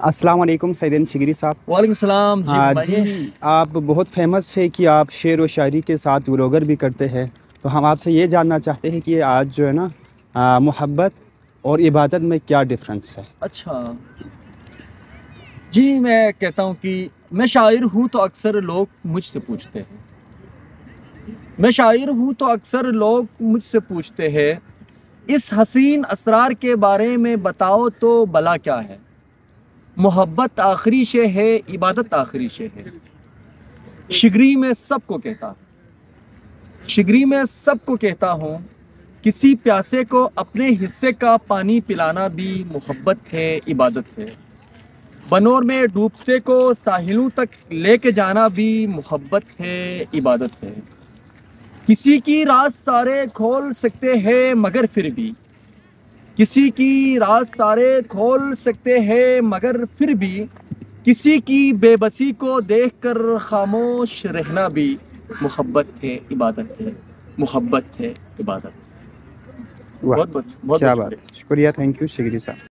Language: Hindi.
अस्सलाम वालेकुम सैदन शिगरी साहब। वालेकुम सलाम जी हाँ फरमाइए। जी आप बहुत फ़ेमस है कि आप शेर व शायरी के साथ व्लॉगर भी करते हैं। तो हम आपसे ये जानना चाहते हैं कि आज जो है ना मोहब्बत और इबादत में क्या डिफरेंस है? अच्छा। जी मैं कहता हूँ कि मैं शायर हूँ तो अक्सर लोग मुझसे पूछते हैं। मैं शायर हूँ तो अक्सर लोग मुझसे पूछते हैं इस हसीन असरार के बारे में बताओ तो भला क्या है? मोहब्बत आखिरी शे है, इबादत आखिरी शे है। शिगरी में सबको कहता शिगरी में सबको कहता हूँ, किसी प्यासे को अपने हिस्से का पानी पिलाना भी मोहब्बत है, इबादत है। बनोर में डूबते को साहिलों तक लेके जाना भी मोहब्बत है, इबादत है। किसी की राज सारे खोल सकते हैं, मगर फिर भी किसी की राज सारे खोल सकते हैं मगर फिर भी किसी की बेबसी को देखकर खामोश रहना भी मोहब्बत है इबादत है मोहब्बत है इबादत है। बहुत बहुत बहुत क्या बात। शुक्रिया। थैंक यू शिगरी साहब।